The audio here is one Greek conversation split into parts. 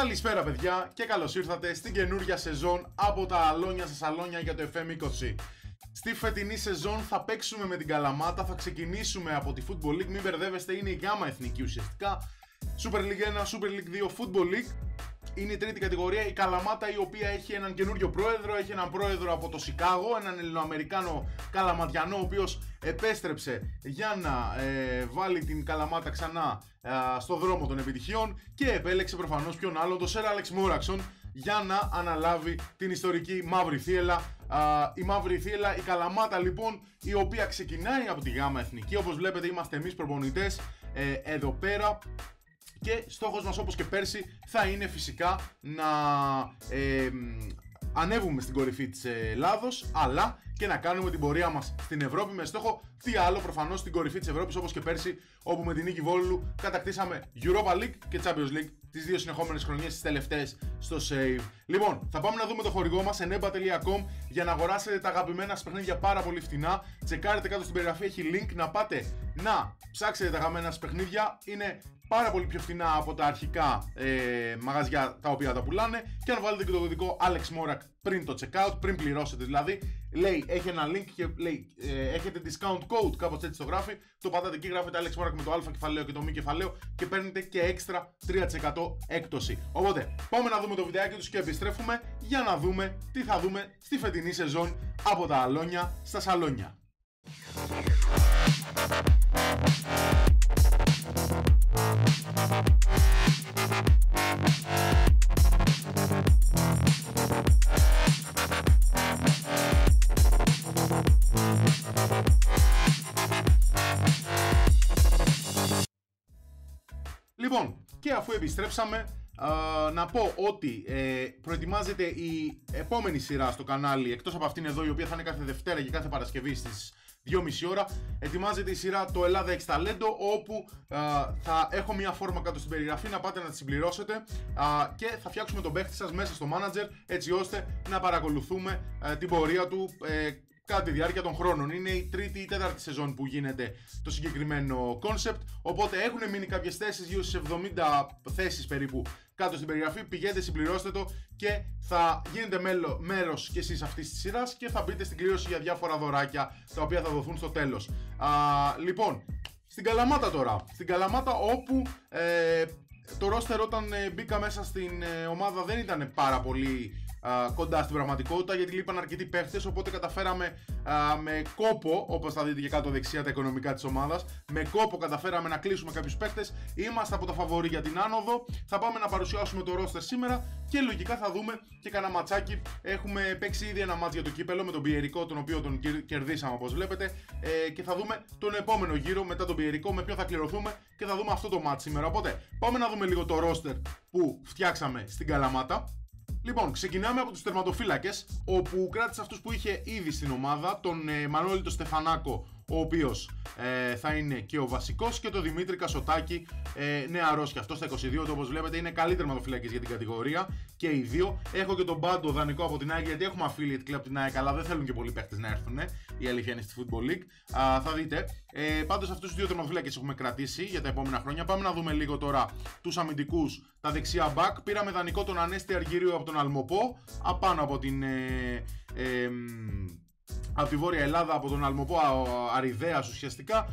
Καλησπέρα παιδιά και καλώς ήρθατε στην καινούρια σεζόν από τα αλόνια σε σαλόνια για το FM20. Στη φετινή σεζόν θα παίξουμε με την Καλαμάτα, θα ξεκινήσουμε από τη Football League, μην μπερδεύεστε είναι η γάμα εθνική ουσιαστικά. Super League 1, Super League 2, Football League. Είναι η τρίτη κατηγορία, η Καλαμάτα η οποία έχει έναν καινούριο πρόεδρο, έχει έναν πρόεδρο από το Σικάγο, έναν Ελληνοαμερικάνο Καλαματιανό ο οποίος επέστρεψε για να ε, βάλει την Καλαμάτα ξανά ε, στο δρόμο των επιτυχιών και επέλεξε προφανώς ποιον άλλον, τον Σερ Άλεξ Μόραξον για να αναλάβει την ιστορική Μαύρη Θύελα. η Μαύρη Θύελα, η Καλαμάτα λοιπόν, η οποία ξεκινάει από τη Γάμα Εθνική, όπως βλέπετε είμαστε εμείς προπονητές ε, εδώ πέρα και στόχος μας όπως και πέρσι θα είναι φυσικά να ε, ανέβουμε στην κορυφή της Ελλάδος αλλά και να κάνουμε την πορεία μας στην Ευρώπη με στόχο τι άλλο προφανώς στην κορυφή της Ευρώπης όπως και πέρσι όπου με την νίκη Βόλου κατακτήσαμε Europa League και Champions League τις δύο συνεχόμενες χρονιές τις τελευταίες στο Save. Λοιπόν, θα πάμε να δούμε το χορηγό μας eneba.com για να αγοράσετε τα αγαπημένα σας παιχνίδια πάρα πολύ φτηνά. Τσεκάρετε κάτω στην περιγραφή, έχει link να πάτε να ψάξετε τα αγαπημένα σας παιχνίδια. Είναι πάρα πολύ πιο φθηνά από τα αρχικά ε, μαγαζιά τα οποία τα πουλάνε. Και αν βάλετε και το κωδικό Alex Morak πριν το checkout, πριν πληρώσετε δηλαδή λέει, έχει ένα link και λέει ε, έχετε discount code, κάπως έτσι το γράφει. Το πατάτε εκεί, γράφετε Alex Morak με το α κεφαλαίο και το μη κεφαλαίο και παίρνετε και έξτρα 3% έκπτωση. Οπότε πάμε να δούμε το βιντεάκι τους και επιστρέφουμε για να δούμε τι θα δούμε στη φετινή σεζόν από τα αλόνια στα σαλόνια Λοιπόν, και αφού επιστρέψαμε, να πω ότι ε, προετοιμάζεται η επόμενη σειρά στο κανάλι, εκτός από αυτήν εδώ η οποία θα είναι κάθε Δευτέρα και κάθε Παρασκευή στις 2,5 ώρα. Ετοιμάζεται η σειρά το Ελλάδα X Talento όπου θα έχω μια φόρμα κάτω στην περιγραφή να πάτε να τη συμπληρώσετε και θα φτιάξουμε τον παίχτη σας μέσα στο manager έτσι ώστε να παρακολουθούμε την πορεία του ε, κατά τη διάρκεια των χρόνων. Είναι η τρίτη ή τέταρτη σεζόν που γίνεται το συγκεκριμένο concept. Οπότε έχουν μείνει κάποιες θέσεις, γύρω στις 70 θέσεις περίπου κάτω στην περιγραφή. Πηγαίνετε, συμπληρώστε το και θα γίνετε μέρος κι εσείς αυτής της σειράς και θα μπείτε στην κλήρωση για διάφορα δωράκια τα οποία θα δοθούν στο τέλος. Λοιπόν, στην Καλαμάτα τώρα. Στην Καλαμάτα όπου ε, το ρόστερ όταν ε, μπήκα μέσα στην ε, ομάδα δεν ήταν πάρα πολύ κοντά στην πραγματικότητα γιατί λείπαν αρκετοί παίχτες. Οπότε καταφέραμε με κόπο, όπως θα δείτε και κάτω δεξιά τα οικονομικά της ομάδας, με κόπο καταφέραμε να κλείσουμε κάποιους παίχτες. Είμαστε από τα φαβορή για την άνοδο. Θα πάμε να παρουσιάσουμε το ρόστερ σήμερα και λογικά θα δούμε και κανένα ματσάκι. Έχουμε παίξει ήδη ένα μάτς για το κύπελο με τον Πιερικό, τον οποίο τον κερδίσαμε όπως βλέπετε. Ε, και θα δούμε τον επόμενο γύρο μετά τον Πιερικό με ποιο θα κληρωθούμε και θα δούμε αυτό το μάτς σήμερα. Οπότε πάμε να δούμε λίγο το ρόστερ που φτιάξαμε στην Καλαμάτα. Λοιπόν, ξεκινάμε από τους τερματοφύλακες, όπου κράτησε αυτούς που είχε ήδη στην ομάδα, τον ε, Μανώλη τον Στεφανάκο, ο οποίος ε, θα είναι και ο βασικός, και τον Δημήτρη Κασοτάκη, ε, νεαρό και αυτός στα 22, όπως βλέπετε είναι καλύτερο τερματοφύλακε για την κατηγορία και οι δύο. Έχω και τον Πάντο δανεικό από την ΑΕΚ, γιατί έχουμε affiliate club από την ΑΕΚ, αλλά δεν θέλουν και πολλοί παίχτε να έρθουν. Η αλήθεια είναι στη Football League. Α, θα δείτε. Ε, Πάντως αυτούς τους δύο τερματοφύλακε έχουμε κρατήσει για τα επόμενα χρόνια. Πάμε να δούμε λίγο τώρα τους αμυντικούς, τα δεξιά back. Πήραμε δανεικό τον Ανέστη Αργυρίου από τον Αλμοπό, απάνω από την. Ε, ε, από τη Βόρεια Ελλάδα, από τον Αλμοπό Αριδέας ουσιαστικά,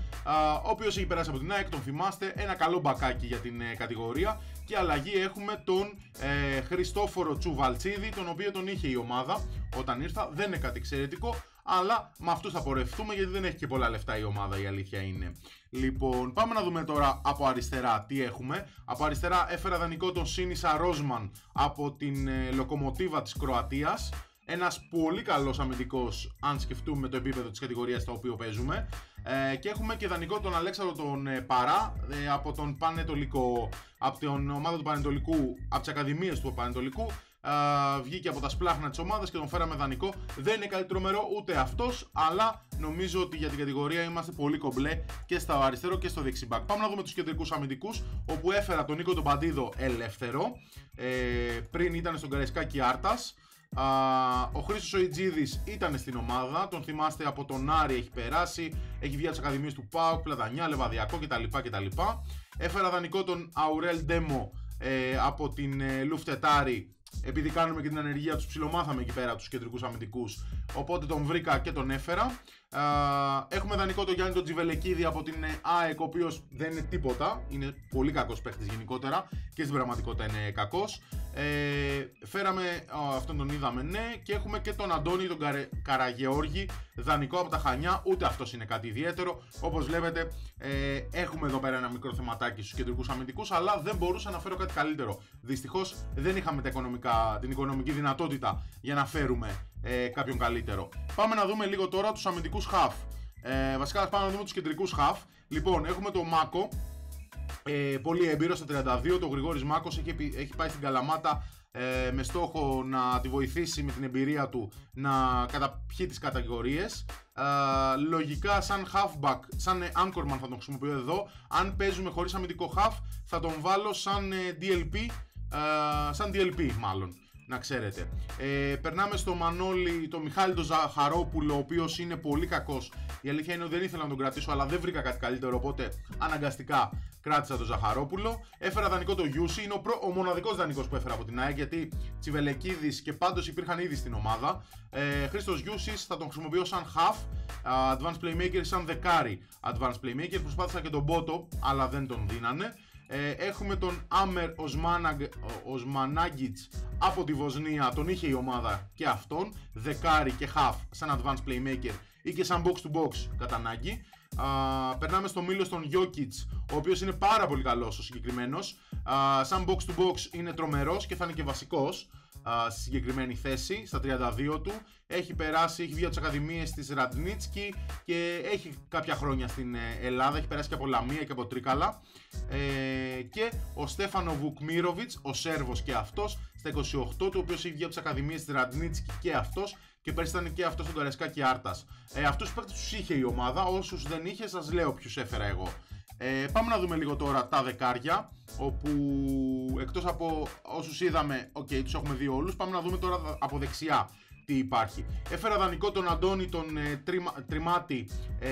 ο οποίος έχει περάσει από την ΑΕΚ, τον θυμάστε, ένα καλό μπακάκι για την ε, κατηγορία. Και αλλαγή έχουμε τον ε, Χριστόφορο Τσουβαλτσίδη, τον οποίο τον είχε η ομάδα όταν ήρθα. Δεν είναι κάτι εξαιρετικό, αλλά με αυτού θα πορευτούμε γιατί δεν έχει και πολλά λεφτά η ομάδα, η αλήθεια είναι. Λοιπόν, πάμε να δούμε τώρα από αριστερά τι έχουμε. Από αριστερά έφερα δανεικό τον Σίνισα Ρόσμαν από την ε, Λοκομοτίβα της Κροατίας ένας πολύ καλός αμυντικός, αν σκεφτούμε το επίπεδο της κατηγορίας στο οποίο παίζουμε. Ε, και έχουμε και δανεικό τον Αλέξανδρο τον ε, Παρά ε, από τον Πανετολικό, από την ομάδα του Πανετολικού, από τις Ακαδημίες του Πανετολικού. Ε, βγήκε από τα σπλάχνα της ομάδας και τον φέραμε δανεικό. Δεν είναι κάτι τρομερό ούτε αυτός, αλλά νομίζω ότι για την κατηγορία είμαστε πολύ κομπλέ και στο αριστερό και στο δεξιμπάκ. Πάμε να δούμε τους κεντρικούς αμυντικούς, όπου έφερα τον Νίκο τον Παντίδο ελεύθερο. Ε, πριν ήταν στον Καρεσκάκη Άρτας ο Χρήστος Οιτζίδης ήταν στην ομάδα, τον θυμάστε από τον Άρη έχει περάσει, έχει βγει από τις ακαδημίες του ΠΑΟΚ, Πλατανιά, Λεβαδιακό κτλ. κτλ. Έφερα δανεικό τον Αουρέλ Ντέμο ε, από την ε, Λουφτετάρη επειδή κάνουμε και την ανεργία τους ψιλομάθαμε εκεί πέρα τους κεντρικούς αμυντικούς οπότε τον βρήκα και τον έφερα έχουμε δανεικό τον Γιάννη τον Τζιβελεκίδη από την ΑΕΚ ο οποίος δεν είναι τίποτα είναι πολύ κακός παίχτης γενικότερα και στην πραγματικότητα είναι κακός ε, φέραμε, αυτόν τον είδαμε ναι και έχουμε και τον Αντώνη τον Καρε, Καραγεώργη δανεικό από τα Χανιά ούτε αυτός είναι κάτι ιδιαίτερο. Όπως βλέπετε ε, έχουμε εδώ πέρα ένα μικρό θεματάκι στους κεντρικούς αμυντικούς αλλά δεν μπορούσα να φέρω κάτι καλύτερο. Δυστυχώς δεν είχαμε τα οικονομικά, την οικονομική δυνατότητα για να φέρουμε ε, κάποιον καλύτερο. Πάμε να δούμε λίγο τώρα τους αμυντικούς χαφ. Ε, βασικά πάμε να δούμε τους κεντρικούς χαφ. Λοιπόν έχουμε τον Μάκο ε, πολύ έμπειρο στα 32. Το Γρηγόρης Μάκος έχει, έχει πάει στην Καλαμάτα ε, με στόχο να τη βοηθήσει με την εμπειρία του να καταπιεί τις κατηγορίες. Ε, λογικά σαν halfback, σαν anchorman θα τον χρησιμοποιώ εδώ. Αν παίζουμε χωρίς αμυντικό half θα τον βάλω σαν ε, DLP, ε, σαν DLP μάλλον να ξέρετε. Ε, περνάμε στο Μανώλη, το Μιχάλη τον Ζαχαρόπουλο, ο οποίος είναι πολύ κακός. Η αλήθεια είναι ότι δεν ήθελα να τον κρατήσω, αλλά δεν βρήκα κάτι καλύτερο. Οπότε αναγκαστικά κράτησα τον Ζαχαρόπουλο. Έφερα δανεικό το Γιούσι, είναι ο, προ... ο μοναδικός δανεικός που έφερα από την ΑΕΚ, γιατί Τσιβελεκίδης και πάντως υπήρχαν ήδη στην ομάδα. Ε, Χρήστος Γιούσης θα τον χρησιμοποιώ σαν half, advanced playmaker, σαν δεκάρι advanced playmaker. Προσπάθησα και τον Μπότο, αλλά δεν τον δίνανε. Ε, έχουμε τον Άμερ Οσμανάγκιτς από τη Βοσνία, τον είχε η ομάδα και αυτόν, δεκάρι και half σαν advanced playmaker ή και σαν box to box κατά ανάγκη. περνάμε στο μήλος στον Jokic, ο οποίος είναι πάρα πολύ καλός ο συγκεκριμένος. σαν box to box είναι τρομερός και θα είναι και βασικός στη συγκεκριμένη θέση, στα 32 του. Έχει περάσει, έχει βγει από τις ακαδημίες της Ραντνίτσκι και έχει κάποια χρόνια στην ε, Ελλάδα. Έχει περάσει και από Λαμία και από Τρίκαλα. Ε, και ο Στέφανο Βουκμίροβιτς, ο Σέρβος και αυτός, στα 28 του, ο οποίος έχει βγει από τις ακαδημίες της Ραντνίτσκι και αυτός. Και πέρσι ήταν και αυτός στον Καραϊσκάκη Άρτας. Ε, Αυτούς τους παίκτες τους είχε η ομάδα. Όσους δεν είχε, σας λέω ποιους έφερα εγώ. Ε, πάμε να δούμε λίγο τώρα τα δεκάρια όπου εκτός από όσους είδαμε, OK, okay, τους έχουμε δει όλους πάμε να δούμε τώρα από δεξιά τι υπάρχει. Έφερα δανεικό τον Αντώνη τον ε, Τριμάτη ε,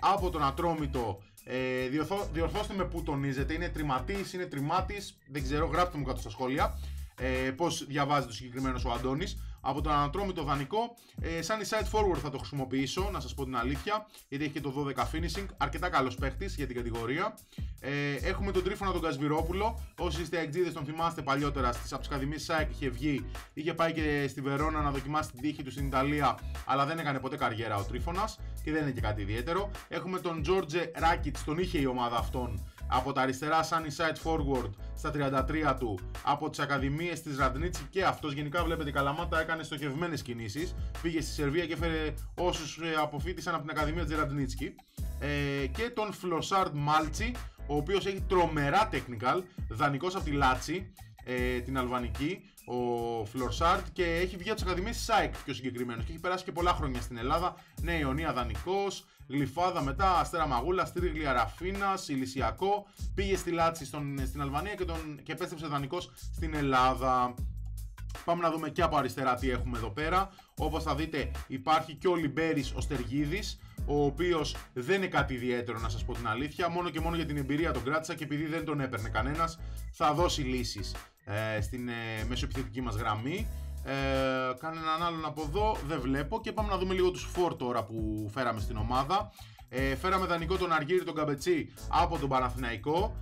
από τον Ατρόμητο ε, διορθώστε με που τονίζετε, είναι τριματής, είναι τριμάτης, δεν ξέρω, γράψτε μου κάτω στα σχόλια ε, πώς διαβάζει το συγκεκριμένος ο Αντώνης από τον ανατρόμητο δανεικό. Ε, σαν side forward θα το χρησιμοποιήσω, να σας πω την αλήθεια, γιατί έχει και το 12 finishing. Αρκετά καλός παίχτης για την κατηγορία. Ε, έχουμε τον Τρίφωνα τον Κασβιρόπουλο. Όσοι είστε εκτζίδε, τον θυμάστε παλιότερα στις Ακαδημίε ΣΑΕΚ είχε βγει. Είχε πάει και στη Βερόνα να δοκιμάσει την τύχη του στην Ιταλία, αλλά δεν έκανε ποτέ καριέρα ο Τρίφωνας και δεν είναι και κάτι ιδιαίτερο. Έχουμε τον Τζόρτζε Ράκιτς, τον είχε η ομάδα αυτόν από τα αριστερά σαν side forward στα 33 του. Από τις ακαδημίες της Ραντνίτσκι και αυτός γενικά βλέπετε η Καλαμάτα έκανε στοχευμένες κινήσεις. Πήγε στη Σερβία και έφερε όσους ε, αποφοίτησαν από την Ακαδημία της Ραντνίτσκι. Ε, και τον Φλωρσάρτ Μάλτσι ο οποίος έχει τρομερά technical δανεικός από τη Λάτσι ε, την Αλβανική ο Φλωρσάρτ και έχει βγει από τις Ακαδημίες της ΑΕΚ πιο συγκεκριμένος. Και έχει περάσει και πολλά χρόνια στην Ελλάδα. Ναι, Ιωνία δανεικός, Γλυφάδα μετά, Αστέρα Μαγούλα, Στρίγλια Ραφίνα, Ηλυσιακό. Πήγε στη Λάτση στον, στην Αλβανία και, τον, και επέστρεψε δανεικός στην Ελλάδα. Πάμε να δούμε και από αριστερά τι έχουμε εδώ πέρα. Όπως θα δείτε υπάρχει και ο Λιμπέρης ο Στεργίδης ο οποίος δεν είναι κάτι ιδιαίτερο να σας πω την αλήθεια μόνο και μόνο για την εμπειρία τον κράτησα και επειδή δεν τον έπαιρνε κανένας θα δώσει λύσεις ε, στην ε, μεσοεπιθετική μας γραμμή ε, κανέναν άλλον από εδώ δεν βλέπω και πάμε να δούμε λίγο τους φόρ τώρα που φέραμε στην ομάδα ε, φέραμε δανεικό τον Αργύρι τον Καμπετσί από τον Παναθηναϊκό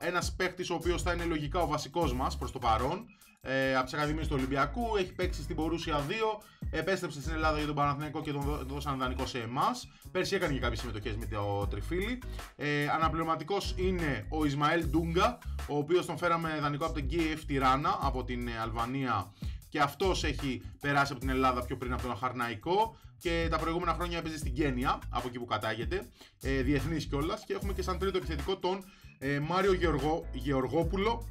ε, ένας παίχτης ο οποίος θα είναι λογικά ο βασικός μας προς το παρόν ε, από τις Ακαδημίες του Ολυμπιακού. Έχει παίξει στην Πορούσια 2. Επέστρεψε στην Ελλάδα για τον Παναθηναϊκό και τον δώσαν δανεικό σε εμάς. Πέρσι έκανε και κάποιες συμμετοχές με το Τριφίλι. Ε, Αναπληρωματικός είναι ο Ισμαήλ Ντούγκα, ο οποίος τον φέραμε δανεικό από την KF Τυράνα από την ε, Αλβανία και αυτός έχει περάσει από την Ελλάδα πιο πριν από τον Αχαρναϊκό και τα προηγούμενα χρόνια έπαιζε στην Κένια, από εκεί που κατάγεται, ε, διεθνής κιόλας. Και έχουμε και σαν τρίτο επιθετικό τον ε, Μάριο Γεωργό, Γεωργόπουλο,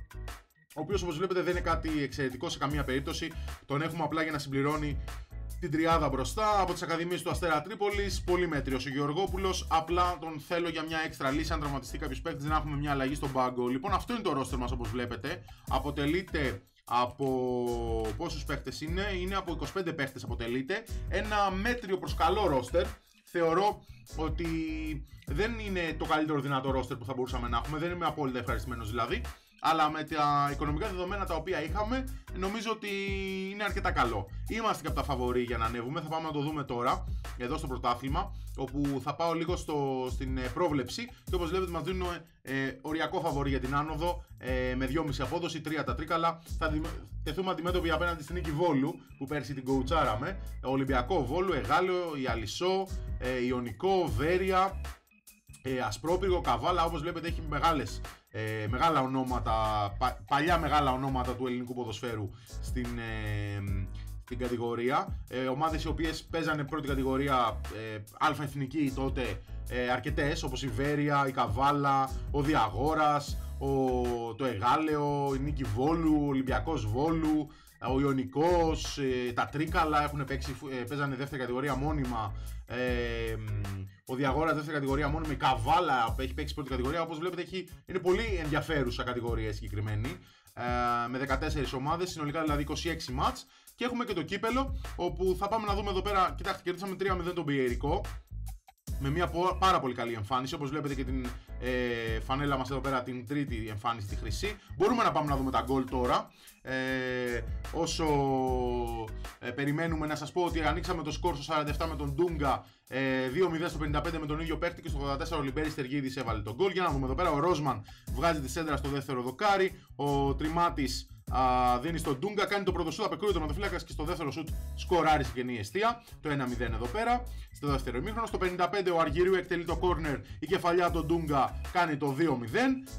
ο οποίος όπως βλέπετε δεν είναι κάτι εξαιρετικό σε καμία περίπτωση. Τον έχουμε απλά για να συμπληρώνει την τριάδα μπροστά από τις Ακαδημίες του Αστέρα Τρίπολης. Πολύ μέτριος ο Γεωργόπουλος. Απλά τον θέλω για μια έξτρα λύση. Αν τραυματιστεί κάποιος παίκτης, να έχουμε μια αλλαγή στον πάγκο. Λοιπόν, αυτό είναι το ρόστερ μας όπως βλέπετε. Αποτελείται από πόσους παίχτες είναι, είναι από 25 παίχτες αποτελείται, ένα μέτριο προς καλό ρόστερ, θεωρώ ότι δεν είναι το καλύτερο δυνατό ρόστερ που θα μπορούσαμε να έχουμε, δεν είμαι απόλυτα ευχαριστημένος δηλαδή, αλλά με τα οικονομικά δεδομένα τα οποία είχαμε, νομίζω ότι είναι αρκετά καλό. Είμαστε και από τα φαβορή για να ανέβουμε, θα πάμε να το δούμε τώρα, εδώ στο πρωτάθλημα, όπου θα πάω λίγο στο, στην ε, πρόβλεψη και όπως βλέπετε μας δίνουν ε, οριακό φαβορή για την άνοδο ε, με 2,5 απόδοση, 3 τα τρίκαλα. Θα τεθούμε αντιμέτωποι απέναντι στην Νίκη Βόλου που πέρσι την κοουτσάραμε. Ολυμπιακό Βόλου, Εγάλεο, Ιαλισό, ε, Ιωνικό, Βέρεια, ε, Ασπρόπυργο, Καβάλα. Όπως βλέπετε έχει μεγάλες ε, μεγάλα ονόματα, παλιά μεγάλα ονόματα του ελληνικού ποδοσφαίρου στην, ε, στην κατηγορία. Ε, ομάδες οι οποίες παίζανε πρώτη κατηγορία ε, αλφα εθνική τότε ε, αρκετές όπως η Βέρεια, η Καβάλα, ο Διαγόρας, ο, το Εγάλεο, η Νίκη Βόλου, ο Ολυμπιακός Βόλου, ο Ιωνικός, ε, τα Τρίκαλα έχουν παίξει, ε, παίζανε δεύτερη κατηγορία μόνιμα. Ε, ο Διαγόρας δεύτερη κατηγορία μόνιμα. Η Καβάλα έχει παίξει πρώτη κατηγορία. Όπως βλέπετε, έχει, είναι πολύ ενδιαφέρουσα κατηγορία συγκεκριμένη. Ε, με 14 ομάδες, συνολικά δηλαδή 26 μάτς και έχουμε και το κύπελο όπου θα πάμε να δούμε εδώ πέρα, κοιτάξτε κερδίσαμε 3-0 τον Πιερικό με μια πάρα πολύ καλή εμφάνιση. Όπως βλέπετε και την ε, φανέλα μας εδώ πέρα, την τρίτη εμφάνιση τη χρυσή. Μπορούμε να πάμε να δούμε τα γκολ τώρα. Ε, όσο ε, περιμένουμε να σας πω ότι ανοίξαμε το σκορ στο 47 με τον Ντούγκα. Ε, 2-0 στο 55 με τον ίδιο παίκτη και στο 84 ο Λιμπέρι Τεργίδη έβαλε τον γκολ. Για να δούμε εδώ πέρα. Ο Ρόσμαν βγάζει τη σέντρα στο δεύτερο δοκάρι. Ο Τριμάτης α, δίνεις στον Ντούγκα, κάνει το πρώτο σούτ, απεκρούει τον Μαθοφύλακα και στο δεύτερο σούτ σκοράρεις σε κενή αιστεία. Το 1-0 εδώ πέρα. Στο δεύτερο ημίχρονο. Στο 55 ο Αργυρίου εκτελεί το corner, η κεφαλιά του Ντούγκα κάνει το 2-0.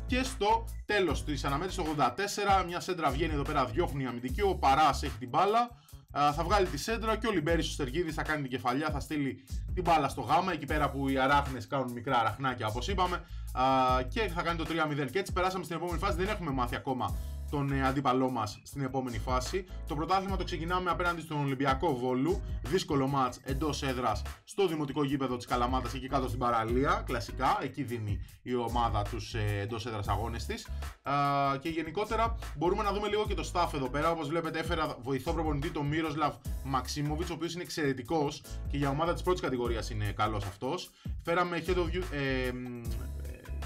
Και στο τέλος της αναμέτρησης, 84, μια σέντρα βγαίνει εδώ πέρα, διώχνει αμυντική. Ο Παράς έχει την μπάλα θα βγάλει τη σέντρα και ο Λιμπέρι ο Στεργίδης θα κάνει την κεφαλιά, θα στείλει την μπάλα στο γάμα, εκεί πέρα που οι αράχνες κάνουν μικρά αραχνάκια όπως είπαμε. και θα κάνει το 3-0. Και έτσι περάσαμε στην επόμενη φάση. Δεν έχουμε μάθει ακόμα τον ε, αντίπαλό μας στην επόμενη φάση. Το πρωτάθλημα το ξεκινάμε απέναντι στον Ολυμπιακό Βόλου. Δύσκολο μάτς εντός έδρας στο δημοτικό γήπεδο της Καλαμάτας εκεί κάτω στην παραλία. Κλασικά, εκεί δίνει η ομάδα τους ε, εντός έδρας αγώνες της. Και γενικότερα μπορούμε να δούμε λίγο και το staff εδώ πέρα. Όπως βλέπετε, έφερα βοηθό προπονητή τον Μύροσλαβ Μαξίμοβιτς, ο οποίος είναι εξαιρετικός και για ομάδα της πρώτης κατηγορίας είναι καλός αυτός. Φέραμε head of, ε,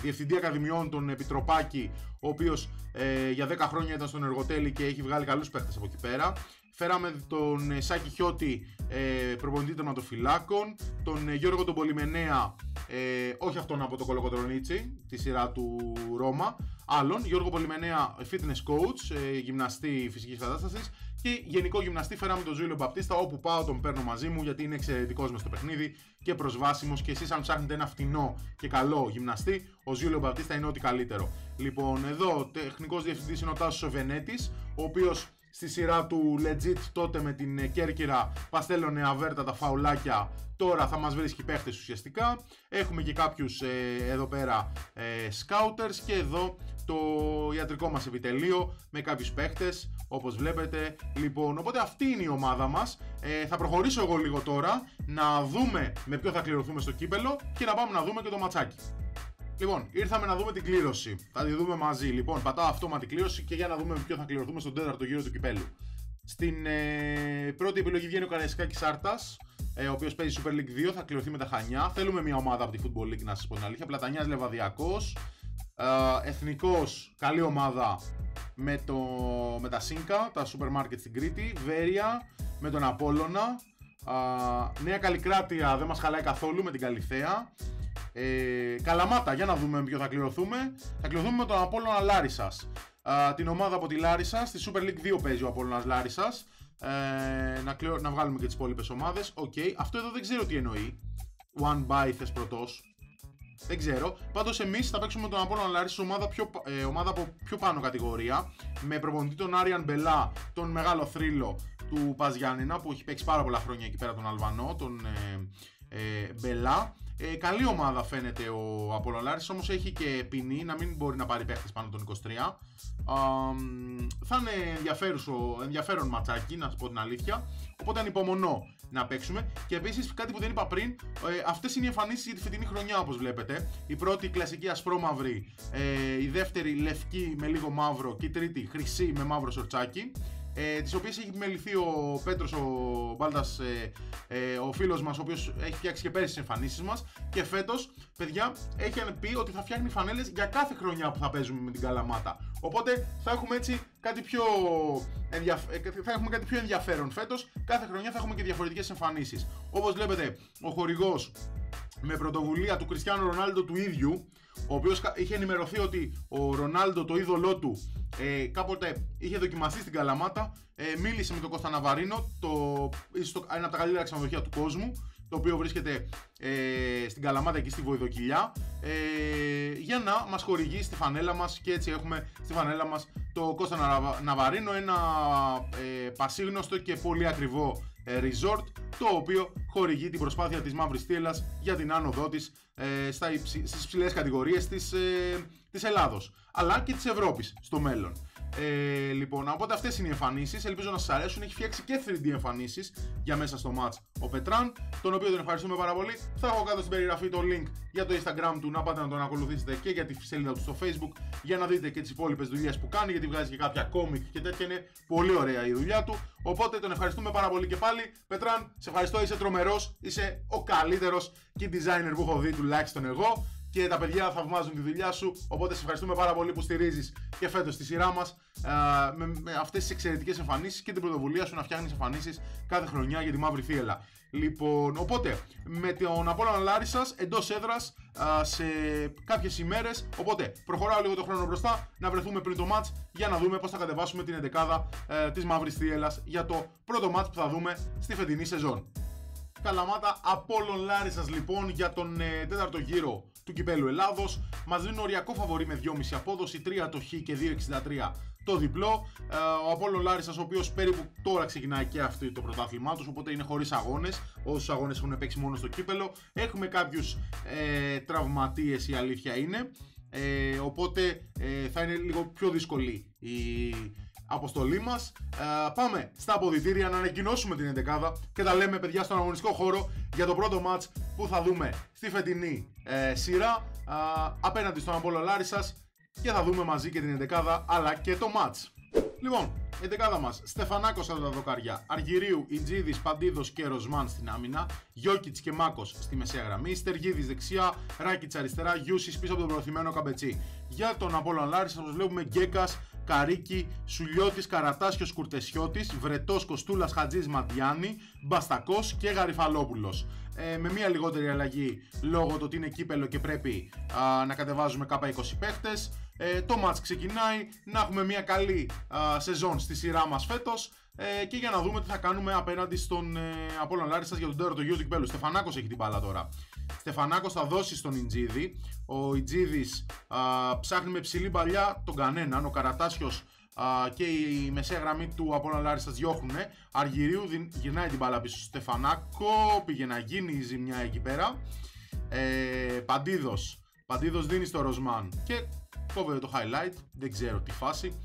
Διευθυντή Ακαδημιών, τον Επιτροπάκη, ο οποίος ε, για 10 χρόνια ήταν στον Εργοτέλη και έχει βγάλει καλούς παίχτες από εκεί πέρα. Φέραμε τον ε, Σάκη Χιώτη, ε, προπονητή των Ματοφυλάκων, τον ε, Γιώργο τον Πολυμενέα, ε, όχι αυτόν από το Κολοκοτρονίτσι, τη σειρά του Ρώμα, άλλον, Γιώργο Πολυμενέα, fitness coach, ε, γυμναστή φυσικής κατάστασης και γενικό γυμναστή φέραμε τον Ζούλιο Μπαπτίστα. Όπου πάω τον παίρνω μαζί μου γιατί είναι εξαιρετικός μες στο παιχνίδι και προσβάσιμος. Και εσείς, αν ψάχνετε ένα φτηνό και καλό γυμναστή, ο Ζούλιο Μπαπτίστα είναι ό,τι καλύτερο. Λοιπόν, εδώ τεχνικός διευθυντής είναι ο Τάσος Βενέτη, ο οποίος στη σειρά του legit τότε με την Κέρκυρα παστέλωνε αβέρτα τα φαουλάκια. Τώρα θα μας βρίσκει παίχτες ουσιαστικά. Έχουμε και κάποιους ε, εδώ πέρα ε, scouters και εδώ το ιατρικό μας επιτελείο με κάποιους παίχτες όπως βλέπετε. Λοιπόν οπότε αυτή είναι η ομάδα μας. Ε, θα προχωρήσω εγώ λίγο τώρα να δούμε με ποιο θα κληρωθούμε στο κύπελο και να πάμε να δούμε και το ματσάκι Λοιπόν, ήρθαμε να δούμε την κλήρωση. Θα τη δούμε μαζί. Λοιπόν, πατάω αυτόματη κλήρωση και για να δούμε με ποιο θα κληρωθούμε στον τέταρτο γύρο του κυπέλου. Στην ε, πρώτη επιλογή βγαίνει ο Καραϊσκάκης Άρτας, ε, ο οποίος παίζει Super League 2, θα κληρωθεί με τα Χανιά. Θέλουμε μια ομάδα από τη Football League, να σας πω την αλήθεια. Πλατανιάς Λεβαδιακός. Ε, Εθνικός, καλή ομάδα με, το, με τα Σίνκα, τα σούπερ μάρκετ στην Κρήτη. Βέρεια με τον Απόλλωνα. Ε, Νέα Καλλικράτεια δεν μας χαλάει καθόλου με την Καλυθέα. Ε, Καλαμάτα, για να δούμε με ποιο θα κληρωθούμε. Θα κληρωθούμε με τον Απόλλωνα Λάρισας. Την ομάδα από τη Λάρισα, στη Super League 2 παίζει ο Απόλλωνας Λάρισας. Ε, να, να βγάλουμε και τις υπόλοιπες ομάδες. OK, okay. αυτό εδώ δεν ξέρω τι εννοεί. One by θες πρωτός. Δεν ξέρω. Πάντως εμείς θα παίξουμε με τον Απόλλωνα Λάρισα, ομάδα, πιο, ε, ομάδα από πιο πάνω κατηγορία. Με προπονητή τον Άριαν Μπελά, τον μεγάλο θρύλο του ΠΑΣ Γιάννινα που έχει παίξει πάρα πολλά χρόνια εκεί πέρα τον Αλβανό, τον ε, ε, Μπελά. Ε, καλή ομάδα φαίνεται ο Απολολάρης, όμως έχει και ποινή να μην μπορεί να πάρει παίχτες πάνω τον 23. θα είναι ενδιαφέρον ματσάκι, να σα πω την αλήθεια. Οπότε ανυπομονώ να παίξουμε. Και επίσης κάτι που δεν είπα πριν, ε, αυτές είναι οι εμφανίσεις για τη φετινή χρονιά όπως βλέπετε. Η πρώτη κλασική ασπρόμαυρη, ε, η δεύτερη λευκή με λίγο μαύρο και η τρίτη χρυσή με μαύρο σορτσάκι. Ε, τις οποίες έχει μεληθεί ο Πέτρος ο Μπάλτας, ε, ε, ο φίλος μας, ο οποίος έχει φτιάξει και πέρυσι τις εμφανίσεις μας και φέτος, παιδιά, έχει πει ότι θα φτιάχνει φανέλες για κάθε χρονιά που θα παίζουμε με την Καλαμάτα. Οπότε θα έχουμε έτσι κάτι πιο, ενδιαφ... Ε, θα έχουμε κάτι πιο ενδιαφέρον φέτος, κάθε χρονιά θα έχουμε και διαφορετικές εμφανίσεις. Όπως βλέπετε, ο χορηγός με πρωτοβουλία του Κριστιανού Ρονάλντο του ίδιου, ο οποίος είχε ενημερωθεί ότι ο Ρονάλντο το είδωλό του ε, κάποτε είχε δοκιμαστεί στην Καλαμάτα, ε, μίλησε με τον Κώστα Ναβαρίνο, το, ίσως ένα από τα καλύτερα ξενοδοχεία του κόσμου, το οποίο βρίσκεται ε, στην Καλαμάτα εκεί στη Βοηδοκυλιά ε, για να μας χορηγήσει στη φανέλα μας και έτσι έχουμε στη φανέλα μας το Κώστα Ναβαρίνο ένα ε, πασίγνωστο και πολύ ακριβό ε, resort το οποίο χορηγεί την προσπάθεια της Μαύρης Θύελας για την άνοδό της ε, στα υψη, στις ψηλές κατηγορίες της, ε, της Ελλάδος αλλά και της Ευρώπης στο μέλλον. Ε, λοιπόν, οπότε αυτές είναι οι εμφανίσεις. Ελπίζω να σας αρέσουν. Έχει φτιάξει και 3D εμφανίσεις για μέσα στο match ο Πετράν, τον οποίο τον ευχαριστούμε πάρα πολύ. Θα έχω κάτω στην περιγραφή το link για το Instagram του να πάτε να τον ακολουθήσετε και για τη σελίδα του στο Facebook για να δείτε και τις υπόλοιπες δουλειές που κάνει. Γιατί βγάζει και κάποια κόμικ και τέτοια. Είναι πολύ ωραία η δουλειά του. Οπότε τον ευχαριστούμε πάρα πολύ και πάλι. Πετράν, σε ευχαριστώ. Είσαι τρομερός. Είσαι ο καλύτερος key designer που έχω δει τουλάχιστον εγώ και τα παιδιά θαυμάζουν τη δουλειά σου. Οπότε σε ευχαριστούμε πάρα πολύ που στηρίζεις και φέτος τη σειρά μας με, με αυτές τις εξαιρετικές εμφανίσεις και την πρωτοβουλία σου να φτιάχνεις εμφανίσεις κάθε χρονιά για τη μαύρη θύελα. Λοιπόν, οπότε με τον Απόλαιο Λάρισα εντός έδρας σε κάποιες ημέρες. Οπότε προχωράω λίγο το χρόνο μπροστά να βρεθούμε πριν το match για να δούμε πώς θα κατεβάσουμε την 11 ε, της μαύρης θύελας για το πρώτο match που θα δούμε στη φετινή σεζόν. Καλαμάτα Απόλλων Λάρισας λοιπόν για τον ε, τέταρτο γύρο του Κυπέλου Ελλάδος. Μας δίνουν οριακό φαβορή με 2,5 απόδοση, 3 το Χ και 2,63 το διπλό. Ε, ο Απόλλων Λάρισας ο οποίος περίπου τώρα ξεκινάει και αυτό το πρωτάθλημά τους, οπότε είναι χωρίς αγώνες. Όσους αγώνες έχουν παίξει μόνο στο κύπελο. Έχουμε κάποιους ε, τραυματίες η αλήθεια είναι. Ε, οπότε ε, θα είναι λίγο πιο δύσκολη η αποστολή μας. Ε, πάμε στα αποδητήρια να ανακοινώσουμε την 11 και τα λέμε παιδιά στον αγωνιστικό χώρο για το πρώτο match που θα δούμε στη φετινή ε, σειρά ε, απέναντι στον Απόλλω Λάρισας και θα δούμε μαζί και την 11 αλλά και το match. Λοιπόν, η δεκάδα μας. Στεφανάκος στα δοκάρια. Αργυρίου, Ιτζίδης, Παντίδος και Ροσμάν στην άμυνα. Γιώκητς και Μάκος στη μεσαία γραμμή. Στεργίδης δεξιά. Ράκητς αριστερά. Γιούσης πίσω από τον προωθημένο καμπετσί. Για τον Απόλαν Λάρισα, όπως βλέπουμε Γκέκας, Καρίκη, Σουλιώτης, Καρατάσιο Κουρτεσιώτη, Βρετός Κοστούλας Χατζής Ματιάνη, Μπαστακός και Γαριφαλόπουλος. Ε, με μία λιγότερη αλλαγή λόγω του ότι είναι κύπελο και πρέπει α, να κατεβάζουμε κάπα 20 παίχτες. Ε, το match ξεκινάει, να έχουμε μια καλή α, σεζόν στη σειρά μας φέτος ε, και για να δούμε τι θα κάνουμε απέναντι στον ε, Απόλλων Λάρισας για τον τέταρτο γύρο του κυπέλου. Στεφανάκος έχει την μπάλα τώρα. Στεφανάκος θα δώσει στον Ιτζίδη. Ο Ιτζίδης α, ψάχνει με ψηλή παλιά τον κανέναν. Ο Καρατάσιος α, και η μεσαία γραμμή του Απόλλων Λάρισας διώχνουν. Αργυρίου γυρνάει την μπάλα πίσω. Στεφανάκο πήγε να γίνει η ζημιά εκεί πέρα. Ε, Παντίδος. Παντίδος δίνει στο Ροσμάν και κόβεται το highlight, δεν ξέρω τι φάση.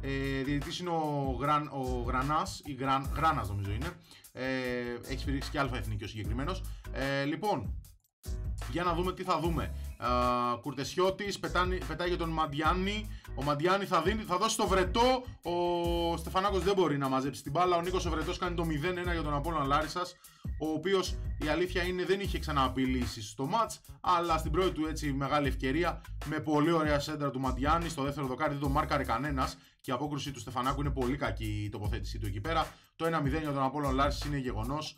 Ε, διαιτητής είναι ο, Γραν, ο Γρανάς, ή Γραν, Γράνας νομίζω είναι. Ε, έχει σφυρίξει και αλφα εθνική ο συγκεκριμένος. Ε, λοιπόν, για να δούμε τι θα δούμε. Uh, Κουρτεσιώτης πετάει για τον Μαντιάννη. Ο Μαντιάννη θα, δίνει, θα δώσει το βρετό. Ο Στεφανάκος δεν μπορεί να μαζέψει την μπάλα. Ο Νίκος ο Βρετός κάνει το 0-1 για τον Απόλυν Λάρισας. Ο οποίος η αλήθεια είναι δεν είχε ξαναπηλήσει στο ματ. Αλλά στην πρώτη του έτσι μεγάλη ευκαιρία με πολύ ωραία σέντρα του Μαντιάννη. Στο δεύτερο δοκάρι δεν το μάρκαρε κανένας. Και η απόκρουση του Στεφανάκου είναι πολύ κακή η τοποθέτησή του εκεί πέρα. Το 1-0 για τον Απόλυν Λάρισα είναι γεγονός.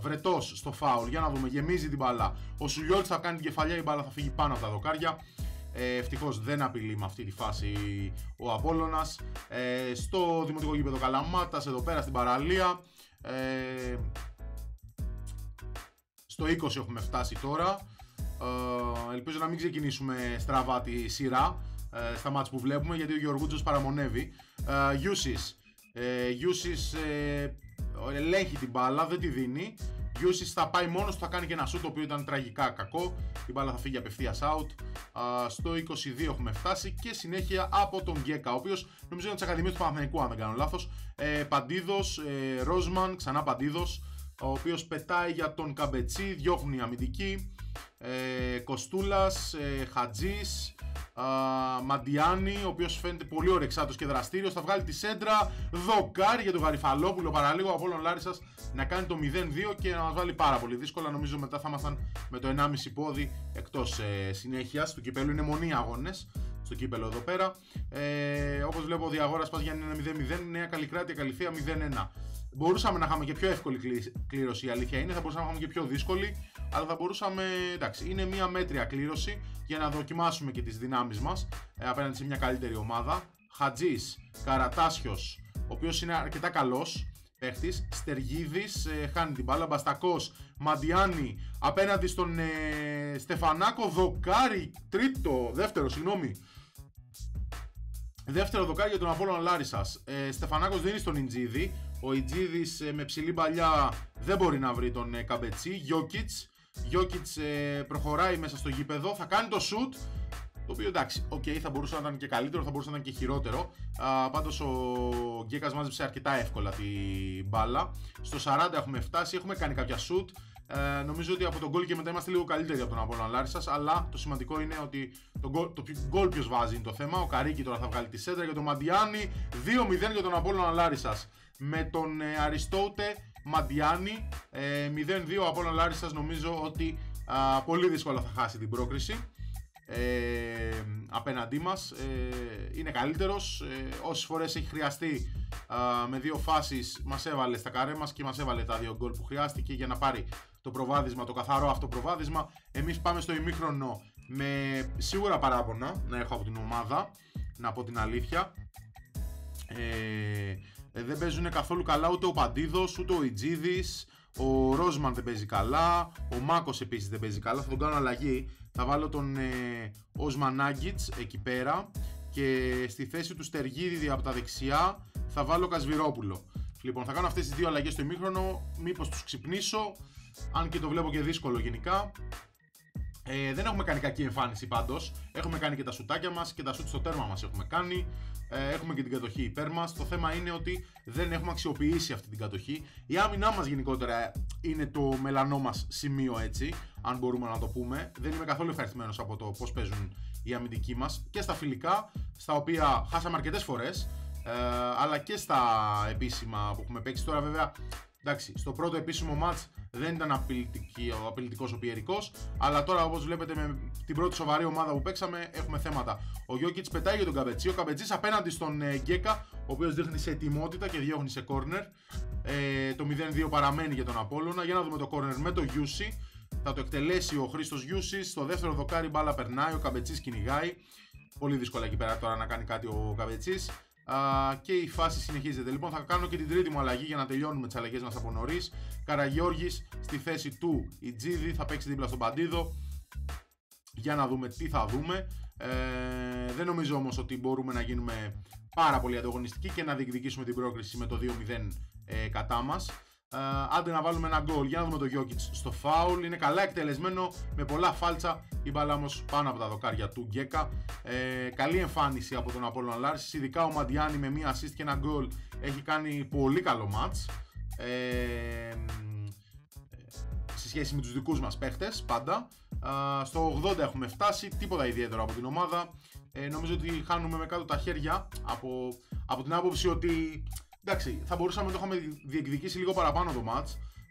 Βρετός στο φάουλ. Για να δούμε, γεμίζει την μπάλα. Ο Σουλιώτη θα κάνει την κεφαλιά, η μπάλα θα φύγει πάνω από τα δοκάρια. Ε, Ευτυχώς δεν απειλεί με αυτή τη φάση ο Απόλλωνας. Ε, στο δημοτικό γήπεδο Καλαμάτας, εδώ πέρα στην παραλία. Ε, στο 20 έχουμε φτάσει τώρα. Ε, ελπίζω να μην ξεκινήσουμε στραβά τη σειρά ε, στα μάτς που βλέπουμε γιατί ο Γιώργουτζος παραμονεύει. Ε, Γιούσης. Ε, Γιούσης ε, ελέγχει την μπάλα, δεν τη δίνει. Γιούση θα πάει μόνος του, θα κάνει και ένα σουτ το οποίο ήταν τραγικά κακό. Η μπάλα θα φύγει απευθείας out. στο 22 έχουμε φτάσει και συνέχεια από τον Γκέκα, ο οποίος νομίζω είναι τη Ακαδημία του Παναθηναϊκού, αν δεν κάνω λάθος. Ε, Παντίδος, ε, Ρόσμαν, ξανά Παντίδος, ο οποίος πετάει για τον Καμπετσί, διώχνει αμυντική. Ε, Κοστούλας, ε, Χατζής, Μαντιάνη, ο οποίος φαίνεται πολύ ωρεξάτος και δραστήριος. Θα βγάλει τη σέντρα. Δοκάρι για τον Γαριφαλόπουλο. Παραλίγο από όλον Λάρισας να κάνει το 0-2 και να μας βάλει πάρα πολύ δύσκολα. Νομίζω μετά θα ήμασταν με το 1,5 πόδι εκτός ε, συνέχειας του κυπέλου. Είναι μονή αγώνες στο κύπελο εδώ πέρα. Ε, Όπως βλέπω, ο Διαγόρας πα για ένα 0-0. Νέα Καλλικράτεια, Καλυθία 0-1. Μπορούσαμε να είχαμε και πιο εύκολη κλήρωση, η αλήθεια είναι. Θα μπορούσαμε να είχαμε και πιο δύσκολη. Αλλά θα μπορούσαμε. Εντάξει, είναι μια μέτρια κλήρωση για να δοκιμάσουμε και τις δυνάμεις μας ε, απέναντι σε μια καλύτερη ομάδα. Χατζής, Καρατάσιος, ο οποίος είναι αρκετά καλός παίχτης. Στεργίδης, ε, χάνει την μπάλα. Μπαστακός, Μαντιάνη, απέναντι στον ε, Στεφανάκο Δοκάρη. Τρίτο, δεύτερο, συγγνώμη. Δεύτερο δοκάρι για τον Απόλλωνα Λάρισας. Ε, Στεφανάκος δίνει στον Ιτζίδη. Ο Ιτζίδης ε, με ψηλή παλιά δεν μπορεί να βρει τον ε, Καμπετσί. Γιώκητς. Γιώκητς ε, προχωράει μέσα στο γήπεδο. Θα κάνει το σουτ. Το οποίο εντάξει, OK, okay, θα μπορούσε να ήταν και καλύτερο, θα μπορούσε να ήταν και χειρότερο. Πάντως ο Γκέκα μάζεψε αρκετά εύκολα την μπάλα. Στο 40 έχουμε φτάσει, έχουμε κάνει κάποια σουτ. Ε, νομίζω ότι από τον γκολ και μετά είμαστε λίγο καλύτεροι από τον Απόλλωνα Λάρισας. Αλλά το σημαντικό είναι ότι το γκολ, το γκολ ποιος βάζει είναι το θέμα. Ο Καρίκη τώρα θα βγάλει τη σέντρα για τον Μαντιάνη. 2-0 για τον Απόλλωνα Λάρισας. Με τον ε, Αριστότε Μαντιάνη. Ε, 0-2 ο Απόλλωνα Λάρισας νομίζω ότι α, πολύ δύσκολα θα χάσει την πρόκριση. Ε, απέναντί μας ε, είναι καλύτερος ε, όσες φορές έχει χρειαστεί με δύο φάσεις μας έβαλε στα καρέ μας και μας έβαλε τα δύο γκολ που χρειάστηκε για να πάρει το προβάδισμα, το καθαρό αυτό προβάδισμα. Εμείς πάμε στο ημίχρονο με σίγουρα παράπονα να έχω από την ομάδα, να πω την αλήθεια. Ε, ε, δεν παίζουν καθόλου καλά ούτε ο Παντίδος, ούτε ο Ιτζίδης, ο Ρόσμαν δεν παίζει καλά, ο Μάκος επίσης δεν παίζει καλά, θα τον κάνω αλλαγή. Θα βάλω τον ε, Οσμαν εκεί πέρα και στη θέση του Στεργίδη από τα δεξιά θα βάλω Κασβιρόπουλο. Λοιπόν, θα κάνω αυτές τις δύο αλλαγές στο ημίχρονο, μήπως τους ξυπνήσω, αν και το βλέπω και δύσκολο γενικά. Ε, δεν έχουμε κάνει κακή εμφάνιση πάντως. Έχουμε κάνει και τα σουτάκια μας και τα σουτ στο τέρμα μας έχουμε κάνει. Ε, έχουμε και την κατοχή υπέρ μας. Το θέμα είναι ότι δεν έχουμε αξιοποιήσει αυτή την κατοχή. Η άμυνά μας γενικότερα είναι το μελανό μας σημείο έτσι, αν μπορούμε να το πούμε. Δεν είμαι καθόλου ευχαριστημένος από το πώς παίζουν οι αμυντικοί μας και στα φιλικά, στα οποία χάσαμε αρκετές φορές. Ε, αλλά και στα επίσημα που έχουμε παίξει. Τώρα βέβαια, εντάξει, στο πρώτο επίσημο match δεν ήταν ο απειλητικός ο Πιερικός. Αλλά τώρα, όπως βλέπετε, με την πρώτη σοβαρή ομάδα που παίξαμε, έχουμε θέματα. Ο Γιώκητς πετάει για τον Καμπετσί. Ο Καμπετσί απέναντι στον ε, Γκέκα, ο οποίος δείχνει σε ετοιμότητα και διώχνει σε κόρνερ. Ε, το 0-2 παραμένει για τον Απόλωνα. Για να δούμε το κόρνερ με το Γιούσι. Θα το εκτελέσει ο Χρήστος Γιούσης. Στο δεύτερο δοκάρι μπάλα περνάει. Ο Καμπετσί κυνηγάει. Πολύ δύσκολα εκεί πέρα τώρα να κάνει κάτι ο Καμπετσί και η φάση συνεχίζεται. Λοιπόν, θα κάνω και την τρίτη μου αλλαγή για να τελειώνουμε τις αλλαγές μας από νωρίς. Καραγιώργης στη θέση του Ιτζίδη θα παίξει δίπλα στον Παντίδο για να δούμε τι θα δούμε. Ε, δεν νομίζω όμως ότι μπορούμε να γίνουμε πάρα πολύ ανταγωνιστικοί και να διεκδικήσουμε την πρόκριση με το 2-0 ε, κατά μας. Uh, άντε να βάλουμε ένα γκολ. Για να δούμε το Jokic στο φάουλ. Είναι καλά εκτελεσμένο με πολλά φάλτσα. Η μπάλα όμως πάνω από τα δοκάρια του Γκέκα. Ε, καλή εμφάνιση από τον Απόλλωνα Λάρσης. Ειδικά ο Μαντιάνη με μία assist και ένα γκολ έχει κάνει πολύ καλό match. Ε, σε σχέση με τους δικούς μας παίχτες πάντα. Uh, στο 80 έχουμε φτάσει. Τίποτα ιδιαίτερο από την ομάδα. Ε, νομίζω ότι χάνουμε με κάτω τα χέρια από, από την άποψη ότι εντάξει, θα μπορούσαμε να το είχαμε διεκδικήσει λίγο παραπάνω το match.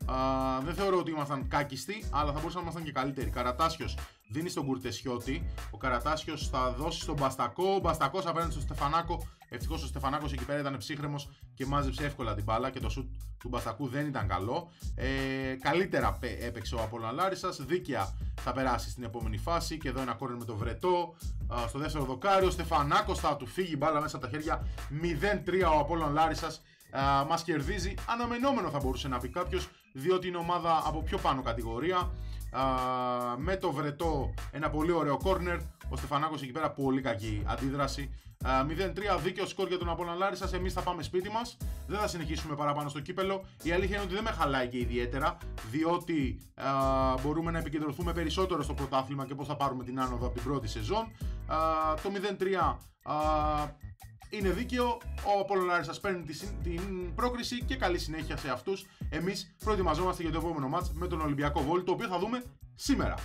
Uh, δεν θεωρώ ότι ήμασταν κάκιστοι, αλλά θα μπορούσαμε να ήμασταν και καλύτεροι. Καρατάσιος δίνει στον Κουρτεσιώτη. Ο Καρατάσιος θα δώσει στον Μπαστακό. Ο Μπαστακός απέναντι στον Στεφανάκο. Ευτυχώς ο Στεφανάκος εκεί πέρα ήταν ψύχρεμος και μάζεψε εύκολα την μπάλα και το σουτ του Μπαστακού δεν ήταν καλό. Ε, καλύτερα έπαιξε ο Απόλυνα Λάρισας. Δίκαια θα περάσει στην επόμενη φάση. Και εδώ ένα κόρνερ με το Βρετό. στο δεύτερο δοκάριο. Ο Στεφανάκος θα του φύγει μπάλα μέσα από τα χέρια. 0-3 ο Απόλυνα Λάρισας. Μας κερδίζει. Αναμενόμενο θα μπορούσε να πει κάποιος, διότι είναι ομάδα από πιο πάνω κατηγορία με το βρετό ένα πολύ ωραίο κόρνερ. Ο Στεφανάκος εκεί πέρα πολύ κακή αντίδραση. 0-3 δίκαιο σκορ για τον Απόλαν Λάρισα. Εμείς θα πάμε σπίτι μας. Δεν θα συνεχίσουμε παραπάνω στο κύπελο. Η αλήθεια είναι ότι δεν με χαλάει και ιδιαίτερα, διότι α, μπορούμε να επικεντρωθούμε περισσότερο στο πρωτάθλημα και πώς θα πάρουμε την άνοδο από την πρώτη σεζόν. Α, το 0-3 είναι δίκαιο. Ο Απόλλων σα παίρνει την πρόκριση και καλή συνέχεια σε αυτούς. Εμείς προετοιμαζόμαστε για το επόμενο μάτς με τον Ολυμπιακό Βόλιο, το οποίο θα δούμε σήμερα.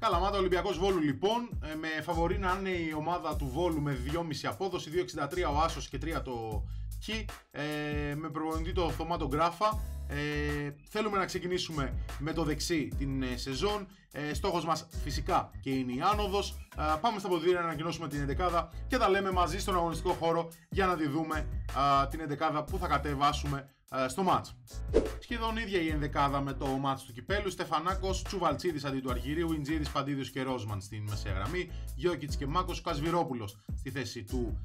Καλαμάτα Ολυμπιακός Βόλου λοιπόν, ε, με φαβορή να είναι η ομάδα του Βόλου με 2,5 απόδοση, 2,63 ο Άσος και 3 το Χ, ε, με προπονητή το Θωμάτο Γκράφα. Ε, θέλουμε να ξεκινήσουμε με το δεξί την ε, σεζόν. Ε, στόχος μας φυσικά και είναι η άνοδος. Ε, πάμε στα ποδήλια να ανακοινώσουμε την 11 και τα λέμε μαζί στον αγωνιστικό χώρο για να τη δούμε την 11 που θα κατεβάσουμε ε, στο μάτς. Σχεδόν ίδια η ενδεκάδα με το μάτς του Κυπέλου. Στεφανάκος, Τσουβαλτσίδης αντί του Αργυρίου, Ιντζίδης, Παντίδιος και Ρόσμαν στην μεσαία γραμμή. Γιώκητς και Μάκος, Κασβιρόπουλος στη θέση του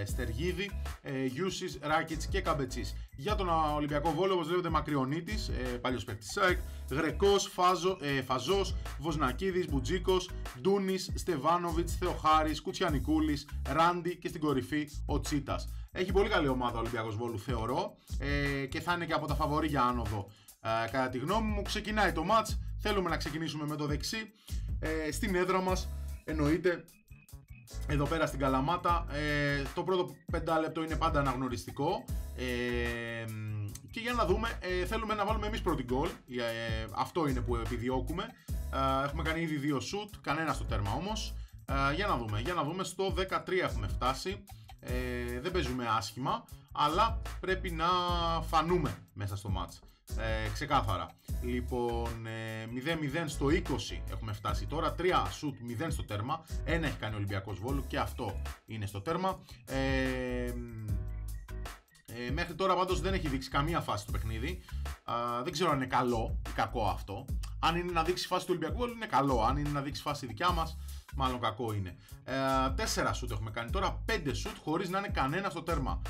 ε, Στεργίδη. Ε, Γιούσης, Ράκητς και Καμπετσής. Για τον Ολυμπιακό Βόλο, όπως βλέπετε, Μακριονίτης, ε, παλιός παίκτης ΣΑΕΚ, Γρεκός, Φάζο, ε, Φαζός, Βοσνακίδης, Μπουτζίκος, Ντούνης, Στεβάνοβιτς, Θεοχάρης, Κουτσιανικούλης, Ράντι και στην κορυφή ο Τσίτας. Έχει πολύ καλή ομάδα ο Ολυμπιακός Βόλου θεωρώ. Ε, και θα είναι και από τα φαβορή για άνοδο. Ε, κατά τη γνώμη μου ξεκινάει το μάτς, θέλουμε να ξεκινήσουμε με το δεξί. Ε, στην έδρα μας εννοείται εδώ πέρα στην Καλαμάτα. Ε, το πρώτο πεντάλεπτο είναι πάντα αναγνωριστικό. Ε, και για να δούμε ε, θέλουμε να βάλουμε εμείς πρώτη γκολ. Ε, αυτό είναι που επιδιώκουμε. Έχουμε κάνει ήδη δύο σουτ κανένα στο τέρμα όμως. Για να δούμε, για να δούμε στο 13 έχουμε φτάσει ε, δεν παίζουμε άσχημα, αλλά πρέπει να φανούμε μέσα στο μάτς. Ε, ξεκάθαρα. Λοιπόν, ε, 0-0 στο 20 έχουμε φτάσει τώρα. 3 σουτ, 0 στο τέρμα. Ένα έχει κάνει ο Ολυμπιακός Βόλου και αυτό είναι στο τέρμα. Ε, ε, μέχρι τώρα πάντως δεν έχει δείξει καμία φάση στο παιχνίδι. δεν ξέρω αν είναι καλό ή κακό αυτό. Αν είναι να δείξει φάση του Ολυμπιακού Βόλου είναι καλό. Αν είναι να δείξει φάση δικιά μας μάλλον κακό είναι. Ε, τέσσερα σουτ έχουμε κάνει τώρα, πέντε σουτ χωρίς να είναι κανένα στο τέρμα.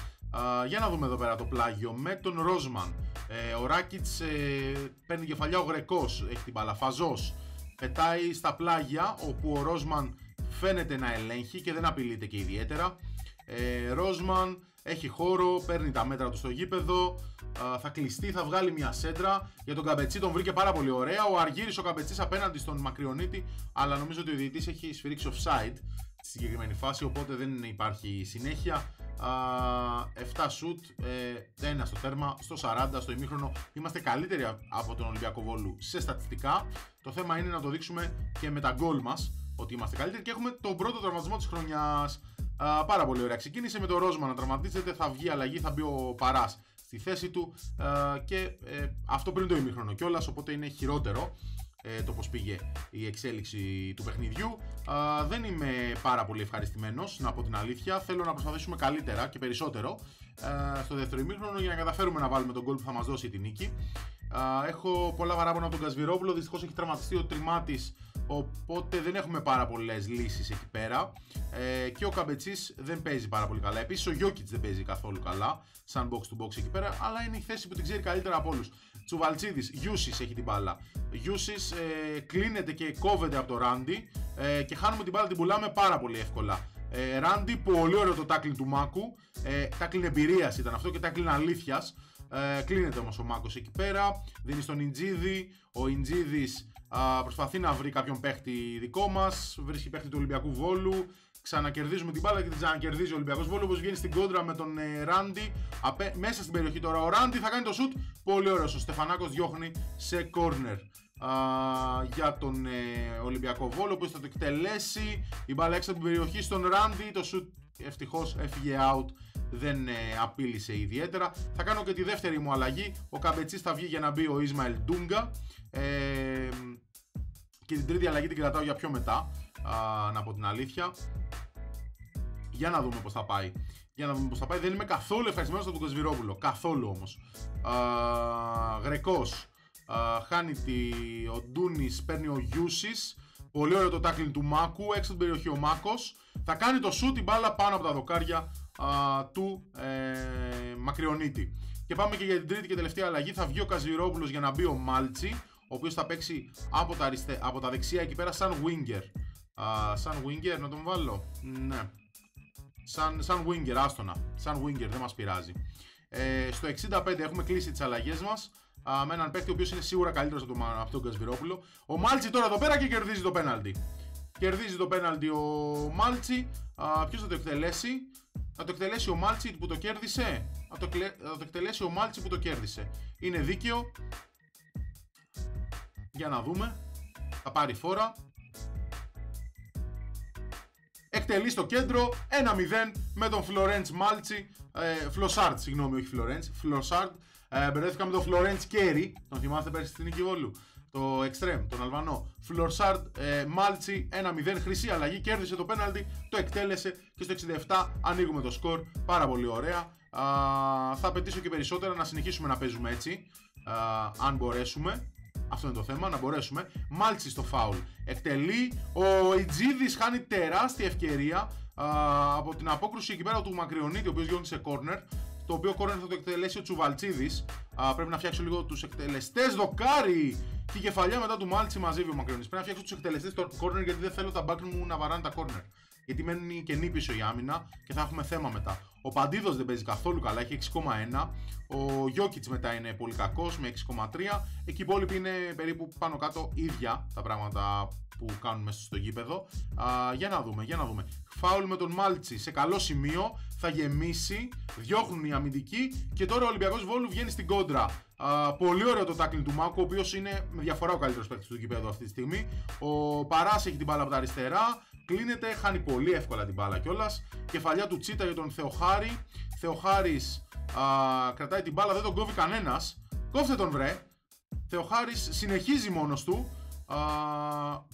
Ε, για να δούμε εδώ πέρα το πλάγιο με τον Ρόσμαν. Ε, ο Ράκιτς ε, παίρνει κεφαλιά, ο Γρεκός έχει την παλαφαζός. Πετάει στα πλάγια όπου ο Ρόσμαν φαίνεται να ελέγχει και δεν απειλείται και ιδιαίτερα. Ε, Ρόσμαν έχει χώρο, παίρνει τα μέτρα του στο γήπεδο, θα κλειστεί, θα βγάλει μια σέντρα. Για τον Καμπετσί τον βρήκε πάρα πολύ ωραία. Ο Αργύρης ο Καμπετσής απέναντι στον Μακριονίτη, αλλά νομίζω ότι ο διαιτητής έχει σφυρίξει offside στη συγκεκριμένη φάση, οπότε δεν υπάρχει συνέχεια. 7 σουτ, ε, ένα στο τέρμα, στο 40, στο ημίχρονο. Είμαστε καλύτεροι από τον Ολυμπιακό Βόλου σε στατιστικά. Το θέμα είναι να το δείξουμε και με τα γκολ μας ότι είμαστε καλύτεροι και έχουμε τον πρώτο τραυματισμό της χρονιάς. Α, πάρα πολύ ωραία. Ξεκίνησε με το Ρόσμα να τραυματίζεται, θα βγει αλλαγή, θα μπει ο Παράς στη θέση του α, και ε, αυτό πριν το ημίχρονο κιόλας, οπότε είναι χειρότερο ε, το πώς πήγε η εξέλιξη του παιχνιδιού. Α, δεν είμαι πάρα πολύ ευχαριστημένος, να πω την αλήθεια. Θέλω να προσπαθήσουμε καλύτερα και περισσότερο ε, στο δεύτερο ημίχρονο για να καταφέρουμε να βάλουμε τον γκολ που θα μας δώσει την νίκη. έχω πολλά παράπονα από τον Κασβιρόπουλο, δυστυχώς έχει τραυματιστεί ο τριμάτης Οπότε δεν έχουμε πάρα πολλές λύσεις εκεί πέρα. Ε, και ο Καμπετσής δεν παίζει πάρα πολύ καλά. Επίσης ο Γιώκητς δεν παίζει καθόλου καλά, σαν box to box εκεί πέρα, αλλά είναι η θέση που την ξέρει καλύτερα από όλους. Τσουβαλτσίδης, Γιούσης έχει την μπάλα. Γιούσης ε, κλείνεται και κόβεται από το Ράντι ε, και χάνουμε την μπάλα, την πουλάμε πάρα πολύ εύκολα. Ε, Ράντι, πολύ ωραίο το τάκλιν του Μάκου. Ε, τάκλιν εμπειρίας ήταν αυτό και τάκλιν αλήθειας. Ε, κλείνεται όμως ο Μάκος εκεί πέρα. Δίνει στον Ιντζίδη. Ο Ιντζίδη προσπαθεί να βρει κάποιον παίχτη δικό μας. Βρίσκει παίχτη του Ολυμπιακού Βόλου. Ξανακερδίζουμε την μπάλα και την ξανακερδίζει ο Ολυμπιακός Βόλου. Όπως βγαίνει στην κόντρα με τον ε, Ράντι. Απέ, μέσα στην περιοχή τώρα ο Ράντι θα κάνει το σουτ. Πολύ ωραίο. Ο Στεφανάκος διώχνει σε κόρνερ. για τον ε, Ολυμπιακό Βόλο που θα το εκτελέσει η μπάλα έξω από την περιοχή στον Ράντι το σουτ ευτυχώς έφυγε out δεν ε, απείλησε ιδιαίτερα θα κάνω και τη δεύτερη μου αλλαγή ο Καμπετσής θα βγει για να μπει ο Ισμαήλ Ντούγκα ε, και την τρίτη αλλαγή την κρατάω για πιο μετά α, να πω την αλήθεια. Για να δούμε πως θα πάει. Για να δούμε πως θα πάει. Δεν είμαι καθόλου ευχαριστημένος από τον Κοσβηρόπουλο καθόλου όμως. Α, Γρεκός. Α, χάνει τη, ο Ντούνης παίρνει ο Γιούσης. Πολύ ωραίο το tackling του Μάκου, έξω την περιοχή ο Μάκος. Θα κάνει το shoot την μπάλα πάνω από τα δοκάρια α, του ε, Μακριονίτη. Και πάμε και για την τρίτη και τελευταία αλλαγή. Θα βγει ο Καζιρόπουλο για να μπει ο Μάλτσι, ο οποίος θα παίξει από τα, αριστε... από τα δεξιά εκεί πέρα σαν winger. Α, σαν winger, να τον βάλω; Ναι. Σαν, σαν winger, άστονα. Σαν winger, δεν μας πειράζει. Ε, στο 65 έχουμε κλείσει τις αλλαγές μας α, με έναν παίκτη ο οποίος είναι σίγουρα καλύτερος από τον, από τον Κασβιρόπουλο. Ο Μάλτσι τώρα εδώ πέρα και κερδίζει το πέναλτι. Κερδίζει το πέναλτι ο Μάλτσι. Ποιος θα το εκτελέσει, θα το εκτελέσει ο Μάλτσι που το κέρδισε; Θα το, θα το εκτελέσει ο Μάλτσι που το κέρδισε. Είναι δίκαιο. Για να δούμε. Θα πάρει φόρα. εκτελεί στο κέντρο 1-0 με τον Φλωρέντ Μάλτσι. Ε, Φλωσάρτ, συγγνώμη, όχι Φλωρέντ. Φλωσάρτ. Ε, μπερδεύτηκα με τον Φλωρέντ Κέρι. Τον θυμάστε πέρσι στην νίκη Βόλου. Το εξτρέμ, τον Αλβανό. Φλωρσάρτ ε, Μάλτσι 1-0. Χρυσή αλλαγή. Κέρδισε το πέναλτι. Το εκτέλεσε και στο 67 ανοίγουμε το σκορ. Πάρα πολύ ωραία. Α, θα απαιτήσω και περισσότερα να συνεχίσουμε να παίζουμε έτσι. Α, αν μπορέσουμε. Αυτό είναι το θέμα, να μπορέσουμε. Μάλτσι στο φάουλ. Εκτελεί. Ο Ιτζίδης χάνει τεράστια ευκαιρία α, από την απόκρουση εκεί πέρα του Μακριονίτη, ο οποίος γιώνει σε κόρνερ. Το οποίο κόρνερ θα το εκτελέσει ο Τσουβαλτσίδης. Πρέπει να φτιάξω λίγο τους εκτελεστές. Δοκάρι! Και η κεφαλιά μετά του Μάλτσι μαζεύει ο Μακριονίτη. Πρέπει να φτιάξω τους εκτελεστές στο κόρνερ γιατί δεν θέλω τα μπάκρι μου να βαράνε τα κόρνερ. Γιατί μένει κενή πίσω η άμυνα και θα έχουμε θέμα μετά. Ο Παντίδος δεν παίζει καθόλου καλά, έχει 6,1. Ο Γιώκητς μετά είναι πολύ κακός με 6,3. Εκεί οι υπόλοιποι είναι περίπου πάνω κάτω ίδια τα πράγματα που κάνουν μέσα στο γήπεδο. Α, για να δούμε, για να δούμε. Φάουλ με τον Μάλτσι σε καλό σημείο. Θα γεμίσει. Διώχνουν οι αμυντικοί. Και τώρα ο Ολυμπιακός Βόλου βγαίνει στην κόντρα. Α, πολύ ωραίο το τάκλιν του Μάκου, ο οποίος είναι με διαφορά ο καλύτερος παίκτης του γήπεδου αυτή τη στιγμή. Ο Παράς έχει την μπάλα από τα αριστερά. Κλείνεται, χάνει πολύ εύκολα την μπάλα κιόλας. Κεφαλιά του Τσίτα για τον Θεοχάρη. Θεοχάρης κρατάει την μπάλα, δεν τον κόβει κανένας. Κόφτε τον βρε. Θεοχάρης συνεχίζει μόνος του. Α,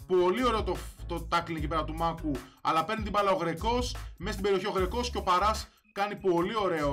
πολύ ωραίο το, το tackling εκεί πέρα του Μάκου. Αλλά παίρνει την μπάλα ο Γρεκός. Μέσα στην περιοχή ο Γρεκός και ο Παράς κάνει πολύ ωραίο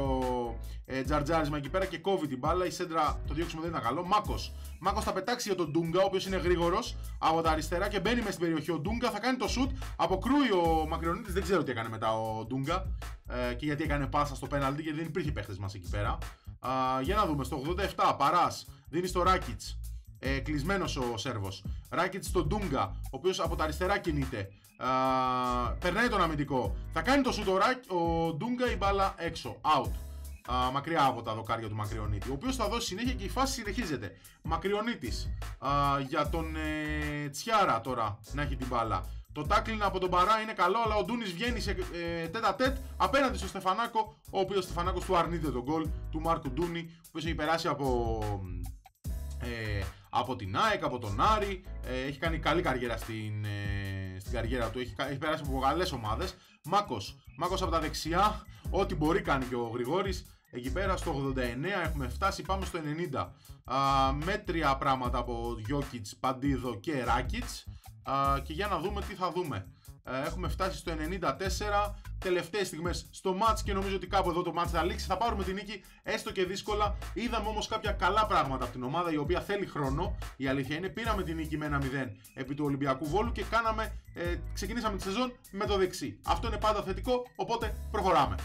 ε, τζαρτζάρισμα εκεί πέρα και κόβει την μπάλα. Η σέντρα το διώξιμο δεν ήταν καλό. Μάκος. Μάκος θα πετάξει για τον Ντούγκα, ο οποίος είναι γρήγορος από τα αριστερά και μπαίνει μέσα στην περιοχή. Ο Ντούγκα θα κάνει το σουτ. Αποκρούει ο Μακριονίτη. Δεν ξέρω τι έκανε μετά ο Ντούγκα ε, και γιατί έκανε πάσα στο πέναλτι γιατί δεν υπήρχε παίχτες μας εκεί πέρα. Α, για να δούμε. Στο 87 παράς δίνει στο Ράκιτς. Ε, Κλεισμένος ο Σέρβος. Ράκιτς στον Ντούγκα, ο οποίος από τα αριστερά κινείται. Α, περνάει τον αμυντικό. Θα κάνει το σουτ ο Ντούγκα η μπάλα έξω. Out α, μακριά από τα δοκάρια του Μακριονίτη, ο οποίος θα δώσει συνέχεια και η φάση συνεχίζεται. Μακριονίτης για τον ε, Τσιάρα τώρα να έχει την μπάλα. Το τάκλιν από τον Παρά είναι καλό, αλλά ο Ντούνις βγαίνει σε ε, τέτα τέτ απέναντι στο Στεφανάκο, ο οποίος Στεφανάκος του αρνείται τον γκολ του Μάρκου Ντούνι, ο οποίος έχει περάσει από, ε, από την ΑΕΚ, από τον Άρη. Ε, έχει κάνει καλή καριέρα στην, ε, στην καριέρα του, έχει, έχει περάσει από καλές ομάδες. Μάκος, Μάκος από τα δεξιά, ό,τι μπορεί κάνει και ο Γρηγόρης Εκεί πέρα στο 89 έχουμε φτάσει, πάμε στο 90. Α, μέτρια πράγματα από Γιώκητς, Παντίδο και Ράκητς. και για να δούμε τι θα δούμε. Ε, έχουμε φτάσει στο 94, τελευταίες στιγμές στο μάτς και νομίζω ότι κάπου εδώ το μάτς θα λήξει. Θα πάρουμε την νίκη έστω και δύσκολα. Είδαμε όμως κάποια καλά πράγματα από την ομάδα η οποία θέλει χρόνο. Η αλήθεια είναι πήραμε την νίκη με ένα 0 επί του Ολυμπιακού Βόλου και κάναμε, ε, ξεκινήσαμε τη σεζόν με το δεξί. Αυτό είναι πάντα θετικό, οπότε προχωράμε.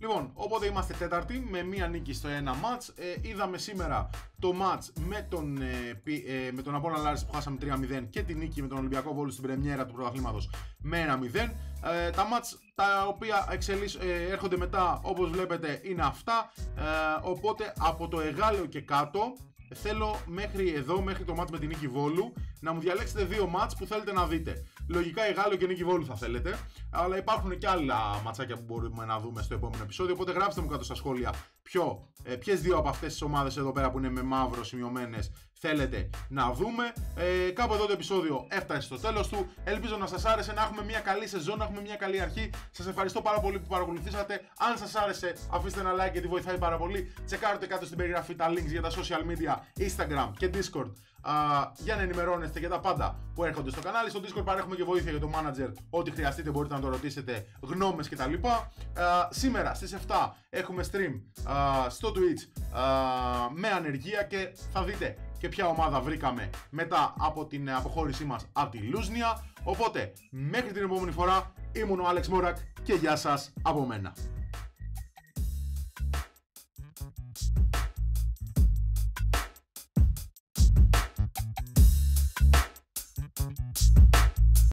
Λοιπόν, οπότε είμαστε τέταρτη με μία νίκη στο ένα μάτς. Ε, είδαμε σήμερα το μάτς με τον, ε, ε, με τον Απόλλωνα Λάρης που χάσαμε 3-0 και τη νίκη με τον Ολυμπιακό Βόλου στην πρεμιέρα του πρωταθλήματος με 1-0. Ε, τα μάτς τα οποία εξελίσ, ε, έρχονται μετά όπως βλέπετε είναι αυτά. Ε, οπότε από το Εγάλεο και κάτω θέλω μέχρι εδώ, μέχρι το μάτς με την νίκη Βόλου να μου διαλέξετε δύο μάτς που θέλετε να δείτε. Λογικά η Γάλλο και Νίκη Βόλου θα θέλετε. Αλλά υπάρχουν και άλλα ματσάκια που μπορούμε να δούμε στο επόμενο επεισόδιο. Οπότε γράψτε μου κάτω στα σχόλια ποιο, ε, ποιες δύο από αυτές τις ομάδες εδώ πέρα που είναι με μαύρο σημειωμένες θέλετε να δούμε. Ε, κάπου εδώ το επεισόδιο έφτασε στο τέλος του. Ελπίζω να σας άρεσε, να έχουμε μια καλή σεζόν, να έχουμε μια καλή αρχή. Σας ευχαριστώ πάρα πολύ που παρακολουθήσατε. Αν σας άρεσε, αφήστε ένα like γιατί βοηθάει πάρα πολύ. Τσεκάρετε κάτω στην περιγραφή τα links για τα social media, Instagram και Discord α, για να ενημερώνεστε για τα πάντα που έρχονται στο κανάλι. Στο Discord παρέχουμε και βοήθεια για το manager. Ό,τι χρειαστείτε μπορείτε να το ρωτήσετε, γνώμες κτλ. Σήμερα στις 7 έχουμε stream α, στο Twitch α, με ανεργία και θα δείτε και ποια ομάδα βρήκαμε μετά από την αποχώρησή μας από τη Λούσνια. Οπότε, μέχρι την επόμενη φορά, ήμουν ο Άλεξ Μόρακ και γεια σας από μένα.